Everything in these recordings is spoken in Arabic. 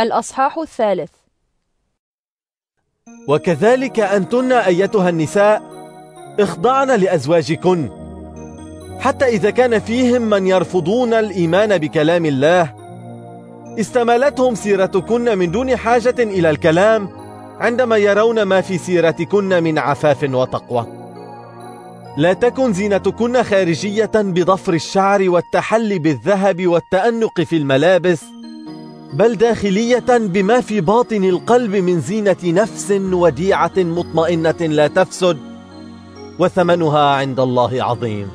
الأصحاح الثالث. وكذلك أنتن أيتها النساء اخضعن لأزواجكن حتى إذا كان فيهم من يرفضون الإيمان بكلام الله استمالتهم سيرتكن من دون حاجة إلى الكلام عندما يرون ما في سيرتكن من عفاف وتقوى. لا تكن زينتكن خارجية بضفر الشعر والتحلي بالذهب والتأنق في الملابس بل داخلية بما في باطن القلب من زينة نفس وديعة مطمئنة لا تفسد وثمنها عند الله عظيم.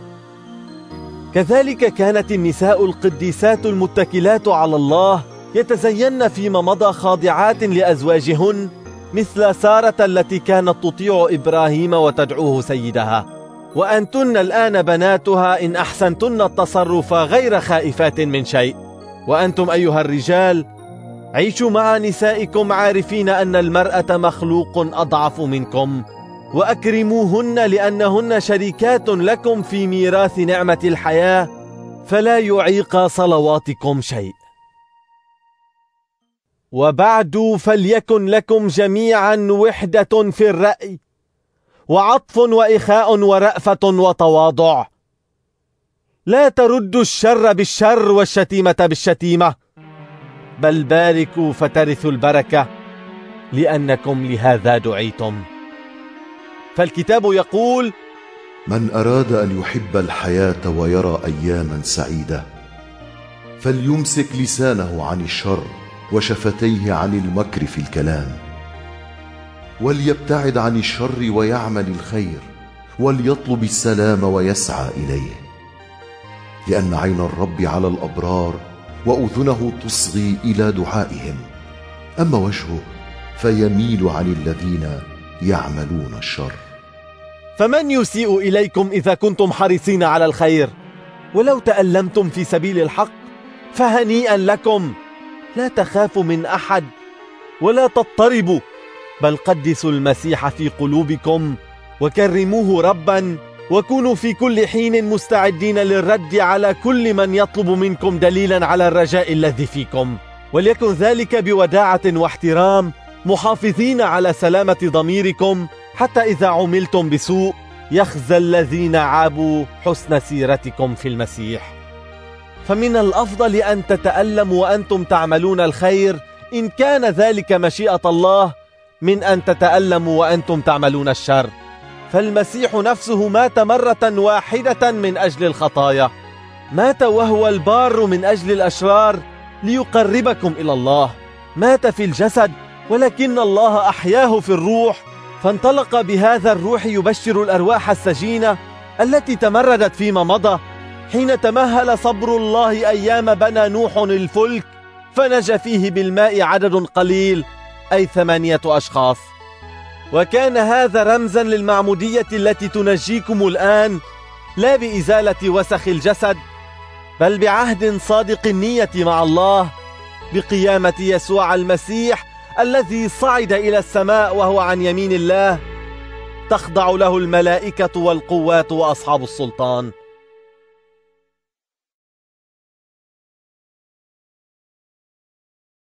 كذلك كانت النساء القديسات المتكلات على الله يتزين فيما مضى خاضعات لأزواجهن مثل سارة التي كانت تطيع إبراهيم وتدعوه سيدها. وأنتن الآن بناتها إن أحسنتن التصرف غير خائفات من شيء. وأنتم أيها الرجال عيشوا مع نسائكم عارفين أن المرأة مخلوق أضعف منكم وأكرموهن لأنهن شريكات لكم في ميراث نعمة الحياة فلا يعيق صلواتكم شيء. وبعد فليكن لكم جميعا وحدة في الرأي وعطف وإخاء ورأفة وتواضع. لا تردوا الشر بالشر والشتيمة بالشتيمة بل باركوا فترثوا البركة لأنكم لهذا دعيتم. فالكتاب يقول من أراد أن يحب الحياة ويرى أياما سعيدة فليمسك لسانه عن الشر وشفتيه عن المكر في الكلام. وليبتعد عن الشر ويعمل الخير وليطلب السلام ويسعى إليه. لأن عين الرب على الأبرار وأذنه تصغي إلى دعائهم. أما وجهه فيميل عن الذين يعملون الشر. فمن يسيء إليكم إذا كنتم حريصين على الخير؟ ولو تألمتم في سبيل الحق فهنيئا لكم. لا تخافوا من أحد ولا تضطربوا بل قدسوا المسيح في قلوبكم وكرموه ربا. وكونوا في كل حين مستعدين للرد على كل من يطلب منكم دليلا على الرجاء الذي فيكم. وليكن ذلك بوداعة واحترام محافظين على سلامة ضميركم حتى إذا عملتم بسوء يخزى الذين عابوا حسن سيرتكم في المسيح. فمن الأفضل أن تتألموا وأنتم تعملون الخير إن كان ذلك مشيئة الله من أن تتألموا وأنتم تعملون الشر. فالمسيح نفسه مات مرة واحدة من أجل الخطايا. مات وهو البار من أجل الأشرار ليقربكم إلى الله. مات في الجسد ولكن الله أحياه في الروح. فانطلق بهذا الروح يبشر الأرواح السجينة التي تمردت فيما مضى. حين تمهل صبر الله أيام بنى نوح الفلك فنجى فيه بالماء عدد قليل أي ثمانية أشخاص. وكان هذا رمزا للمعمودية التي تنجيكم الآن لا بإزالة وسخ الجسد بل بعهد صادق النية مع الله بقيامة يسوع المسيح الذي صعد إلى السماء وهو عن يمين الله تخضع له الملائكة والقوات وأصحاب السلطان.